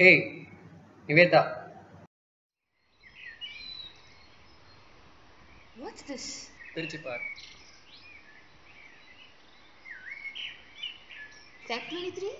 Hey Nivetha What's this? பிரிச்சு பார் Step 23?